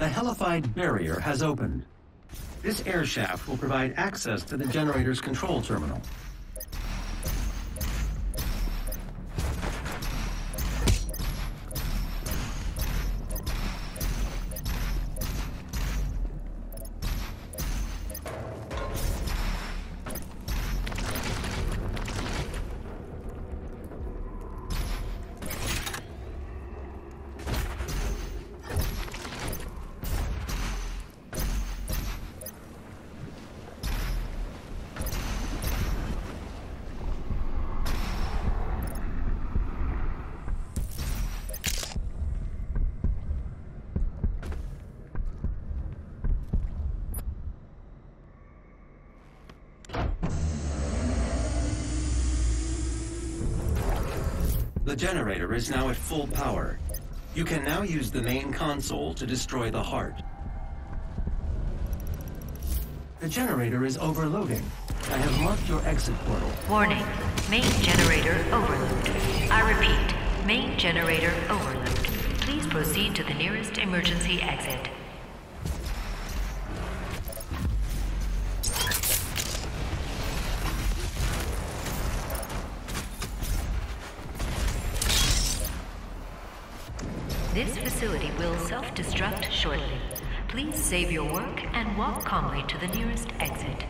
The hellified barrier has opened. This air shaft will provide access to the generator's control terminal. The generator is now at full power. You can now use the main console to destroy the heart. The generator is overloading. I have marked your exit portal. Warning, main generator overload. I repeat, main generator overload. Please proceed to the nearest emergency exit. Facility will self-destruct shortly. Please save your work and walk calmly to the nearest exit.